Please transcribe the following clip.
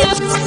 Adiós.